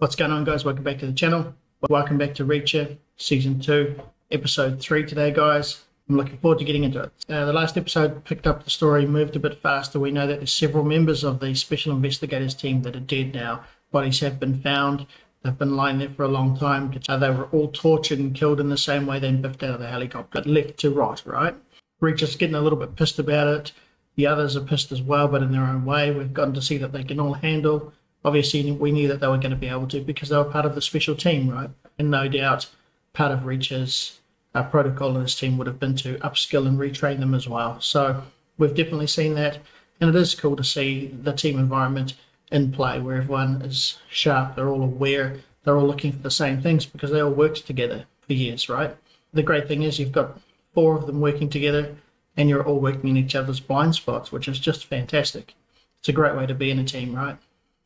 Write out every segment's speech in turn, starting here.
What's going on, guys? Welcome back to the channel. Welcome back to Reacher Season 2, Episode 3 today, guys. I'm looking forward to getting into it. Uh, the last episode picked up the story, moved a bit faster. We know that there's several members of the Special Investigators team that are dead now. Bodies have been found. They've been lying there for a long time. Uh, they were all tortured and killed in the same way, then biffed out of the helicopter, left to rot, right? Reacher's getting a little bit pissed about it. The others are pissed as well, but in their own way. We've gotten to see that they can all handle. Obviously, we knew that they were going to be able to because they were part of the special team, right? And no doubt, part of Reacher's uh, protocol in his team would have been to upskill and retrain them as well. So we've definitely seen that, and it is cool to see the team environment in play where everyone is sharp, they're all aware, they're all looking for the same things because they all worked together for years, right? The great thing is you've got four of them working together and you're all working in each other's blind spots, which is just fantastic. It's a great way to be in a team, right?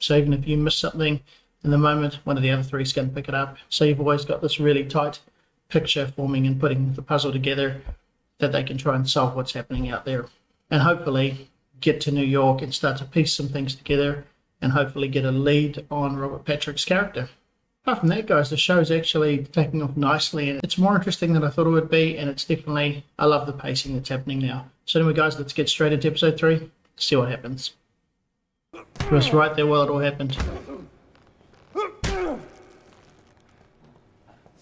So even if you miss something in the moment, one of the other three is going to pick it up. So you've always got this really tight picture forming and putting the puzzle together that they can try and solve what's happening out there. And hopefully get to New York and start to piece some things together and hopefully get a lead on Robert Patrick's character. Apart from that, guys, the show's actually taking off nicely and it's more interesting than I thought it would be. And it's definitely, I love the pacing that's happening now. So, anyway, guys, let's get straight into episode three, see what happens. It was right there while it all happened.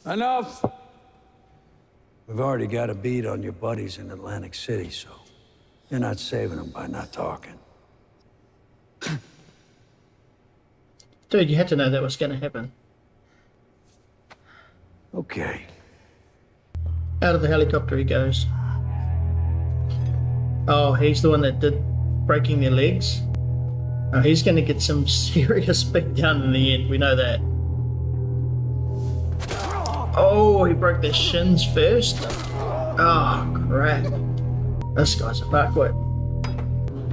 Enough! We've already got a beat on your buddies in Atlantic City, so you're not saving them by not talking. Dude, you had to know that was going to happen. Okay. Out of the helicopter he goes. Oh, he's the one that did breaking their legs? Oh, he's going to get some serious beat down in the end, we know that. Oh, he broke their shins first? Oh, crap. This guy's a fuckwit.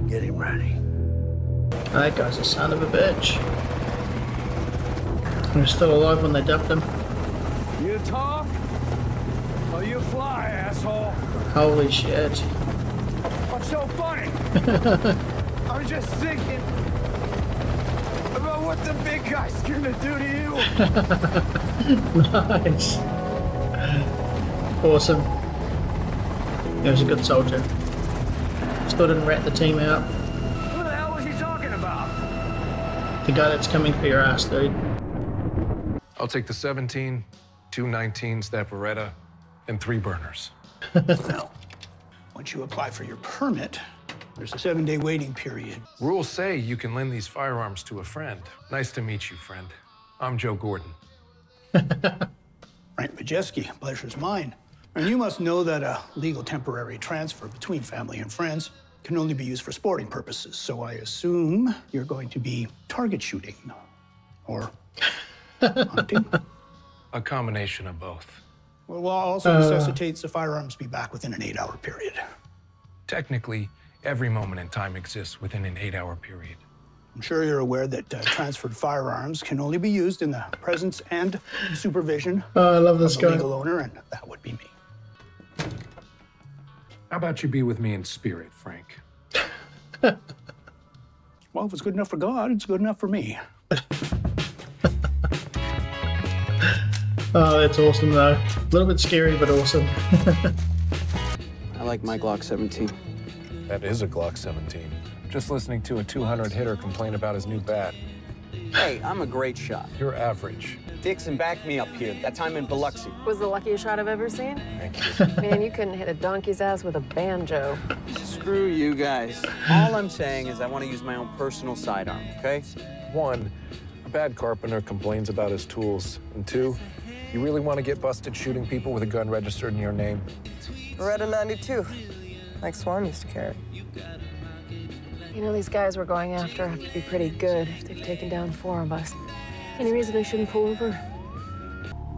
Get him ready. That guy's a son of a bitch. He was still alive when they dumped him. You talk, or you fly, asshole. Holy shit. What's so funny? I was just thinking about what the big guy's gonna do to you. nice. Awesome. He was a good soldier. Still didn't rat the team out. Who the hell was he talking about? The guy that's coming for your ass, dude. I'll take the 17, two 19s, that Beretta, and three burners. Well, once you apply for your permit, there's a seven-day waiting period. Rules say you can lend these firearms to a friend. Nice to meet you, friend. I'm Joe Gordon. Frank Majeski, pleasure's mine. And you must know that a legal temporary transfer between family and friends can only be used for sporting purposes. So I assume you're going to be target shooting or hunting. A combination of both. Well, also uh. necessitates the firearms be back within an eight-hour period. Technically, every moment in time exists within an eight hour period. I'm sure you're aware that uh, transferred firearms can only be used in the presence and supervision Oh, I love of this the guy. legal owner, and that would be me. How about you be with me in spirit, Frank? Well, if it's good enough for God, it's good enough for me. Oh, that's awesome though. A little bit scary, but awesome. I like my Glock 17. That is a Glock 17. Just listening to a 200 hitter complain about his new bat. Hey, I'm a great shot. You're average. Dixon backed me up here. That time in Biloxi. was the luckiest shot I've ever seen. Thank you. Man, you couldn't hit a donkey's ass with a banjo. Screw you guys. All I'm saying is I want to use my own personal sidearm, okay? One, a bad carpenter complains about his tools. And two, you really want to get busted shooting people with a gun registered in your name? Beretta 92, like Swan used to carry. You know, these guys we're going after have to be pretty good if they've taken down four of us. Any reason I shouldn't pull over?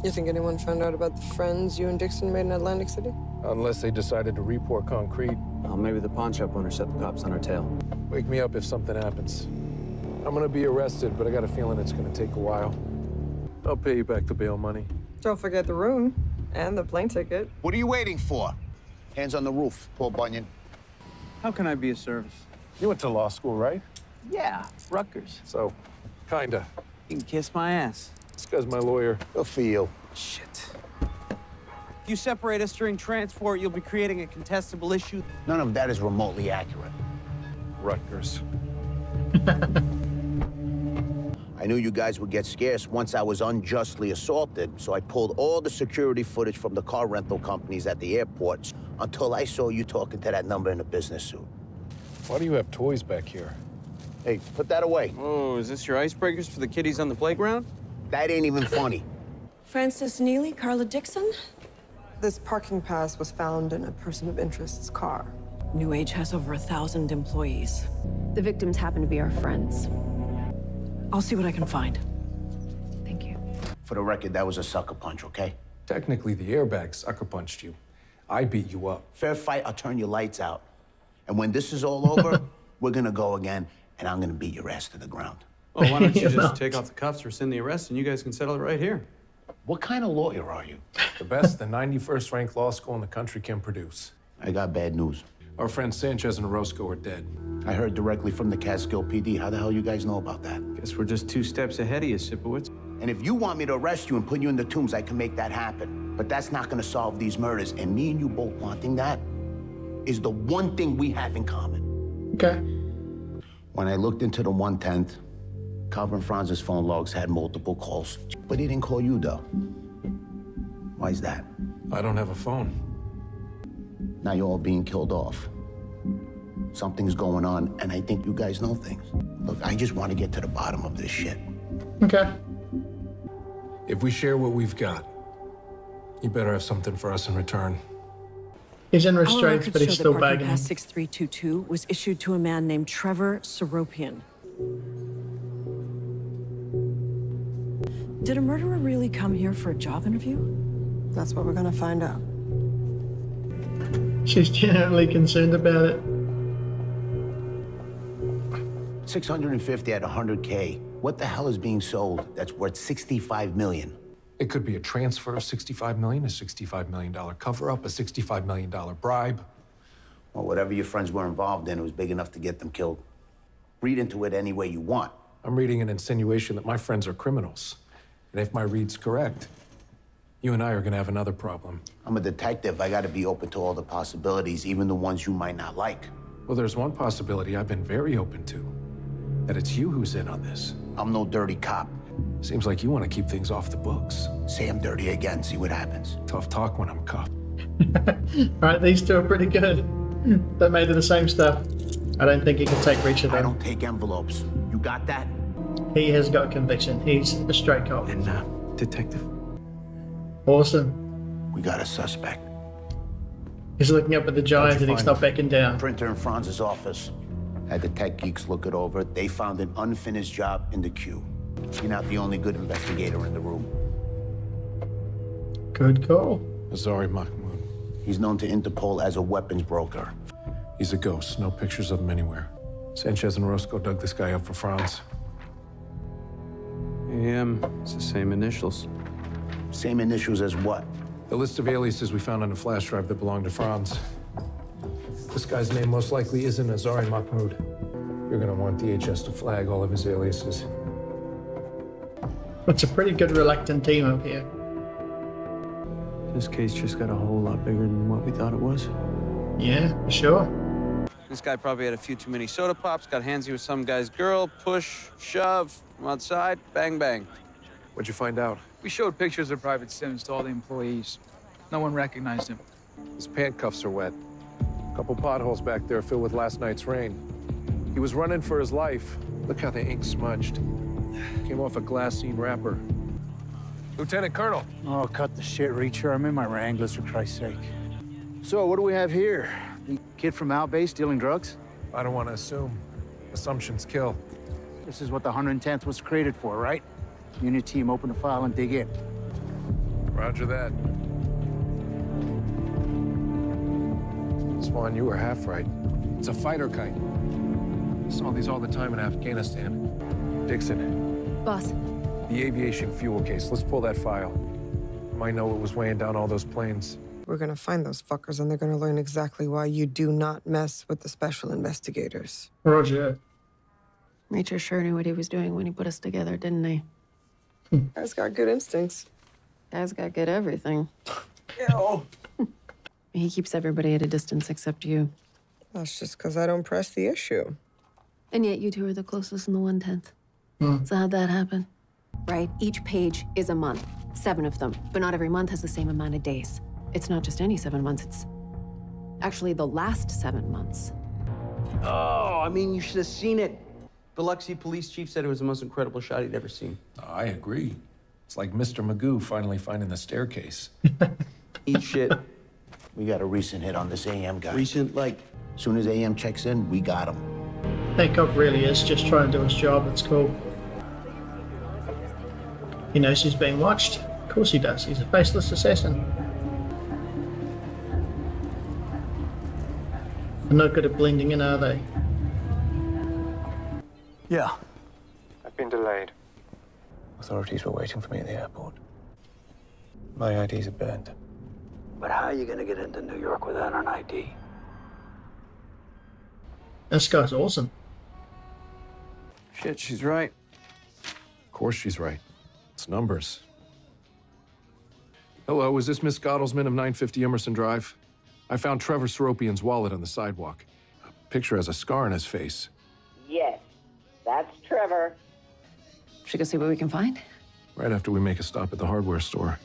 You think anyone found out about the friends you and Dixon made in Atlantic City? Unless they decided to report concrete. Well, maybe the pawn shop owner set the cops on our tail. Wake me up if something happens. I'm gonna be arrested, but I got a feeling it's gonna take a while. I'll pay you back the bail money. Don't forget the room and the plane ticket. What are you waiting for? Hands on the roof, Paul Bunyan. How can I be of service? You went to law school, right? Yeah, Rutgers. So, kinda. You can kiss my ass. This guy's my lawyer. Good for you. Shit. If you separate us during transport, you'll be creating a contestable issue. None of that is remotely accurate. Rutgers. I knew you guys would get scarce once I was unjustly assaulted, so I pulled all the security footage from the car rental companies at the airports until I saw you talking to that number in a business suit. Why do you have toys back here? Hey, put that away. Oh, is this your icebreakers for the kiddies on the playground? That ain't even funny. Frances Neagley, Karla Dixon? This parking pass was found in a person of interest's car. New Age has over a thousand employees. The victims happen to be our friends. I'll see what I can find. Thank you. For the record, that was a sucker punch, okay? Technically, the airbag sucker punched you. I beat you up. Fair fight, I'll turn your lights out. And when this is all over, we're gonna go again, and I'm gonna beat your ass to the ground. Oh, why don't you just take off the cuffs or send the arrest and you guys can settle it right here? What kind of lawyer are you? The best the 91st ranked law school in the country can produce. I got bad news. Our friends Sanchez and Orozco are dead. I heard directly from the Catskill PD. How the hell you guys know about that? Guess we're just two steps ahead of you, Sipowicz. And if you want me to arrest you and put you in the tombs, I can make that happen. But that's not gonna solve these murders. And me and you both wanting that is the one thing we have in common. Okay. When I looked into the 110th, Calvin Franz's phone logs had multiple calls. But he didn't call you, though. Why is that? I don't have a phone. Now you're all being killed off. Something's going on, and I think you guys know things. Look, I just want to get to the bottom of this shit. Okay. If we share what we've got, you better have something for us in return. He's in restraints, but he's show still that parking begging. pass 6322 was issued to a man named Trevor Seropian. Did a murderer really come here for a job interview? That's what we're gonna find out. She's genuinely concerned about it. 650 at 100K. What the hell is being sold that's worth 65 million? It could be a transfer of 65 million, a 65 million dollar cover up, a 65 million dollar bribe. Well, whatever your friends were involved in, it was big enough to get them killed. Read into it any way you want. I'm reading an insinuation that my friends are criminals. And if my read's correct, you and I are gonna have another problem. I'm a detective. I gotta be open to all the possibilities, even the ones you might not like. Well, there's one possibility I've been very open to that it's you who's in on this. I'm no dirty cop. Seems like you want to keep things off the books. Say I'm dirty again, see what happens. Tough talk when I'm cuffed. Right, these two are pretty good. They're made of the same stuff. I don't think he can take Reacher I don't take envelopes. You got that? He has got conviction. He's a straight cop. And, uh, detective. Awesome. We got a suspect. He's looking up at the giant and he's not backing down. Printer in Franz's office. Had the tech geeks look it over. They found an unfinished job in the queue. You're not the only good investigator in the room. Good call. Azari Mahmoud. He's known to Interpol as a weapons broker. He's a ghost. No pictures of him anywhere. Sanchez and Orozco dug this guy up for Franz. AM, um, it's the same initials. Same initials as what? The list of aliases we found on a flash drive that belonged to Franz. This guy's name most likely isn't Azari Mahmoud. You're gonna want DHS to flag all of his aliases. It's a pretty good reluctant team up here. This case just got a whole lot bigger than what we thought it was. Yeah, for sure. This guy probably had a few too many soda pops, got handsy with some guy's girl, push, shove, from outside, bang, bang. What'd you find out? We showed pictures of Private Sims to all the employees. No one recognized him. His pant cuffs are wet. A Couple potholes back there filled with last night's rain. He was running for his life. Look how the ink smudged. Came off a glassine wrapper. Lieutenant Colonel. Oh, cut the shit, Reacher. I'm in my Wranglers, for Christ's sake. So, what do we have here? The kid from Outbase stealing drugs? I don't want to assume. Assumptions kill. This is what the 110th was created for, right? You and your team open the file and dig in. Roger that. Swan, you were half right. It's a fighter kite. I Saw these all the time in Afghanistan. Dixon. Boss. The aviation fuel case. Let's pull that file. Might know what was weighing down all those planes. We're gonna find those fuckers, and they're gonna learn exactly why you do not mess with the special investigators. Roger. Nature sure knew what he was doing when he put us together, didn't he? Guy's got good instincts. Guy's got good everything. He keeps everybody at a distance except you. That's just because I don't press the issue. And yet you two are the closest in the 110th. Hmm. So how'd that happen? Right, each page is a month, seven of them, but not every month has the same amount of days. It's not just any seven months, it's actually the last seven months. Oh, I mean, you should have seen it. Biloxi police chief said it was the most incredible shot he'd ever seen. I agree. It's like Mr. Magoo finally finding the staircase. Eat shit. We got a recent hit on this AM guy. Recent, like? Soon as AM checks in, we got him. I think really is just trying to do his job. It's cool. He knows he's being watched. Of course he does. He's a faceless assassin. They're not good at blending in, are they? Yeah. I've been delayed. Authorities were waiting for me at the airport. My IDs are burned. But how are you gonna get into New York without an ID? This guy's awesome. Shit, she's right. Of course she's right. It's numbers. Hello, is this Miss Gottelsman of 950 Emerson Drive? I found Trevor Seropian's wallet on the sidewalk. A picture has a scar on his face. Yes, that's Trevor. Should go see what we can find. Right after we make a stop at the hardware store.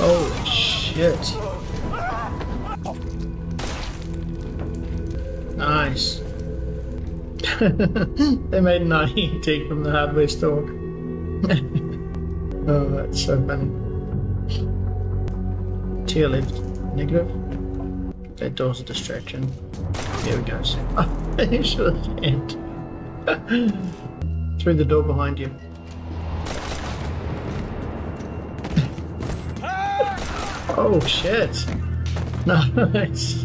Oh shit. Nice. they made an IED from the hardware store. oh, that's so funny. Tier left. Negative. That door's a distraction. There we go. Oh, you should have hand. Through the door behind you. Oh shit. Nice.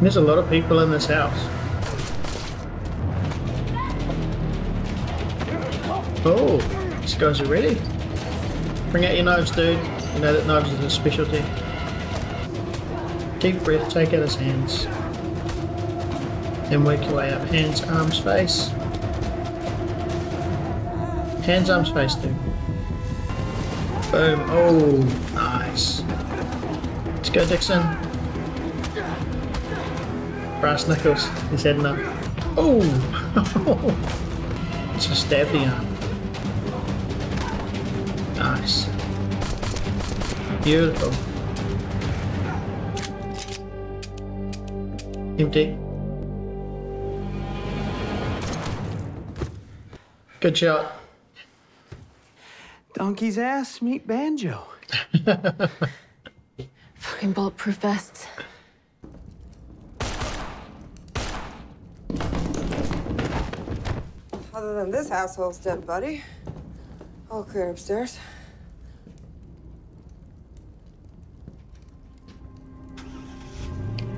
There's a lot of people in this house. Oh, these guys are ready. Bring out your knives, dude. You know that knives is a specialty. Deep breath, take out his hands. Then work your way up. Hands, arms, face. Hands, arms, face, dude. Boom. Oh, nice. Let's go, Dixon. Brass knuckles. He's heading up. Oh! Just stab the arm. Uh. Nice. Beautiful. Empty. Good shot. Donkey's ass, meet banjo. Fucking bulletproof vests. Other than this household's dead buddy. All clear upstairs.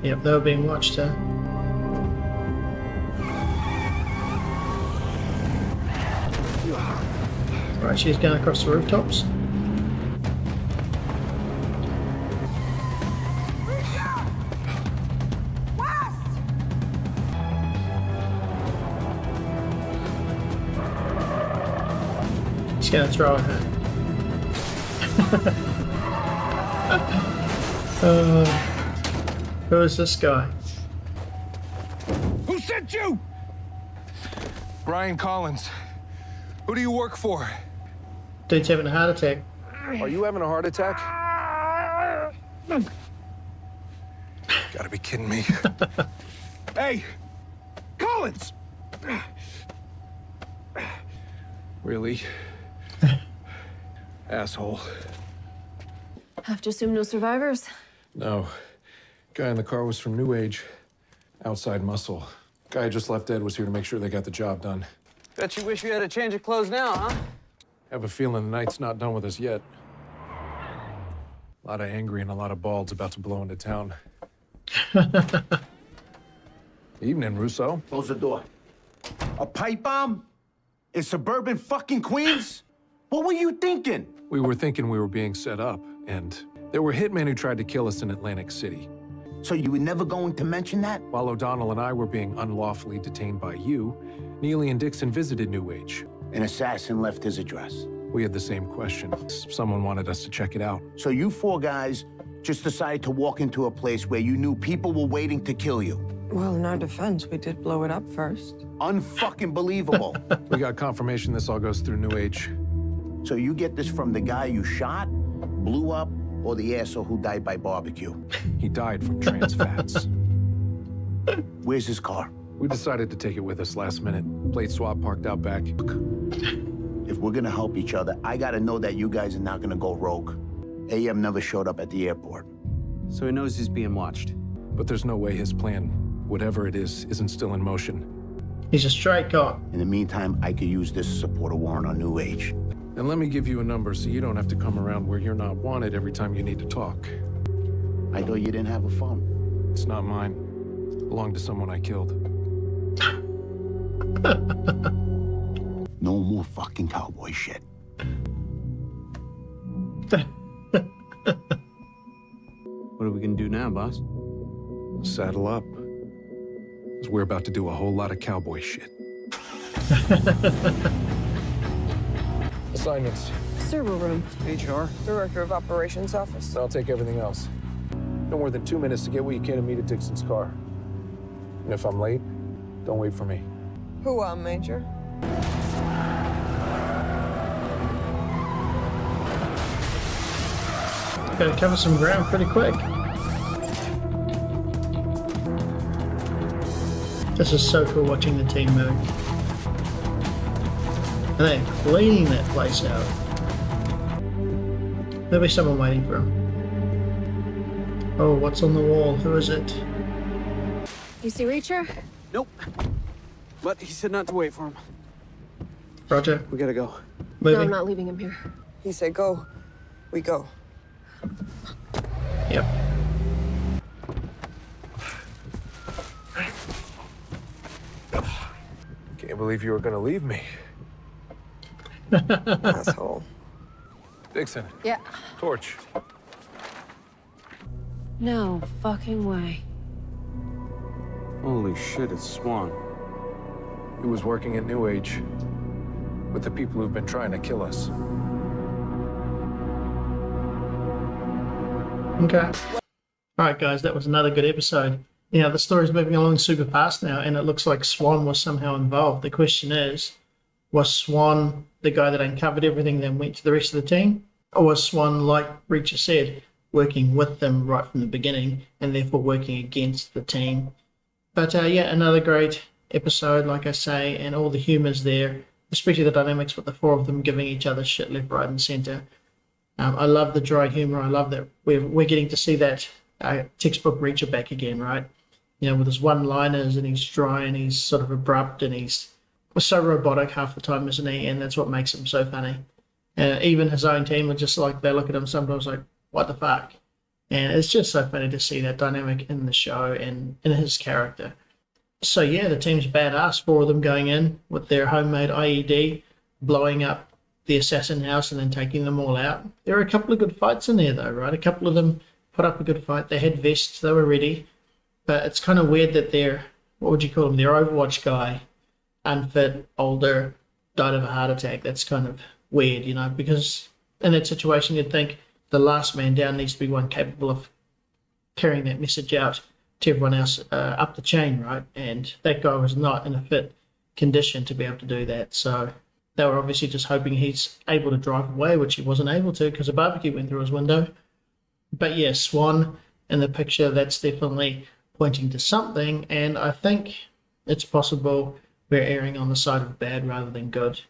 Yep, they were being watched, huh? Right, she's going across the rooftops. She's going to throw her. uh, who is this guy? Who sent you? Brian Collins. Who do you work for? Dude's having a heart attack. Are you having a heart attack? Gotta be kidding me. hey! Collins! Really? Asshole. Have to assume no survivors. No. Guy in the car was from New Age. Outside muscle. Guy just left dead was here to make sure they got the job done. Bet you wish you had a change of clothes now, huh? Have a feeling the night's not done with us yet. A lot of angry and a lot of balds about to blow into town. Evening, Russo. Close the door. A pipe bomb? In suburban fucking Queens? What were you thinking? We were thinking we were being set up, and there were hitmen who tried to kill us in Atlantic City. So you were never going to mention that? While O'Donnell and I were being unlawfully detained by you, Neagley and Dixon visited New Age. An assassin left his address. We had the same question. Someone wanted us to check it out. So you four guys just decided to walk into a place where you knew people were waiting to kill you. Well, in our defense, we did blow it up first. Unfucking believable. we got confirmation this all goes through New Age. So you get this from the guy you shot, blew up, or the asshole who died by barbecue? He died from trans fats. Where's his car? We decided to take it with us last minute. Plate swap parked out back. If we're gonna help each other, I gotta know that you guys are not gonna go rogue. AM never showed up at the airport. So he knows he's being watched. But there's no way his plan, whatever it is, isn't still in motion. He's a straight cop. In the meantime, I could use this to support a warrant on New Age. And let me give you a number so you don't have to come around where you're not wanted every time you need to talk. I thought you didn't have a phone. It's not mine. It belonged to someone I killed. no more fucking cowboy shit. what are we gonna do now, boss? Saddle up. Because we're about to do a whole lot of cowboy shit. Assignments. Server room. HR. Director of Operations Office. I'll take everything else. No more than two minutes to get what you can and meet at Dixon's car. And if I'm late, don't wait for me. Who, uh, Major? Gotta cover some ground pretty quick. This is so cool watching the team move. And they're cleaning that place out. There'll be someone waiting for him. Oh, what's on the wall? Who is it? You see Reacher? Nope. But he said not to wait for him. Roger. We gotta go. Moving. No, I'm not leaving him here. He said go. We go. Yep. Can't believe you were gonna leave me. Asshole. Dixon. Yeah. Torch. No fucking way. Holy shit, it's Swan. He was working at New Age with the people who've been trying to kill us. Okay. Alright guys, that was another good episode. You know, the story's moving along super fast now and it looks like Swan was somehow involved. The question is, was Swan the guy that uncovered everything then went to the rest of the team? Or was Swan, like Reacher said, working with them right from the beginning and therefore working against the team? But uh, yeah, another great episode, like I say, and all the humours there, especially the dynamics with the four of them giving each other shit left, right, and centre. Um, I love the dry humour. I love that we're, we're getting to see that uh, textbook Reacher back again, right? You know, with his one liners and he's dry and he's sort of abrupt and he's so robotic half the time, isn't he? And that's what makes him so funny. Uh, even his own team are just like, they look at him sometimes like, what the fuck? And it's just so funny to see that dynamic in the show and in his character. So yeah, the team's badass. Four of them going in with their homemade IED, blowing up the assassin house and then taking them all out. There are a couple of good fights in there though, right? A couple of them put up a good fight. They had vests, they were ready. But it's kind of weird that their, what would you call them, their Overwatch guy, unfit, older, died of a heart attack. That's kind of weird, you know, because in that situation you'd think the last man down needs to be one capable of carrying that message out to everyone else uh, up the chain, right? And that guy was not in a fit condition to be able to do that. So they were obviously just hoping he's able to drive away, which he wasn't able to because a barbecue went through his window. But yeah, Swan in the picture, that's definitely pointing to something. And I think it's possible we're erring on the side of bad rather than good.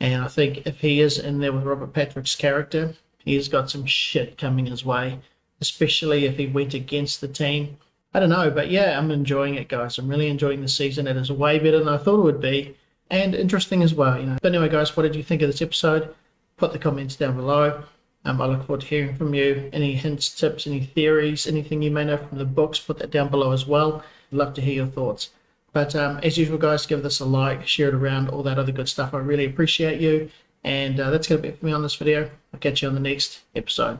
And I think if he is in there with Robert Patrick's character, he's got some shit coming his way, especially if he went against the team. I don't know, but yeah, I'm enjoying it, guys. I'm really enjoying the season. It is way better than I thought it would be, and interesting as well. You know. But anyway, guys, what did you think of this episode? Put the comments down below. Um, I look forward to hearing from you. Any hints, tips, any theories, anything you may know from the books, put that down below as well. Love to hear your thoughts. But um, as usual, guys, give this a like, share it around, all that other good stuff. I really appreciate you. And uh, that's going to be it for me on this video. I'll catch you on the next episode.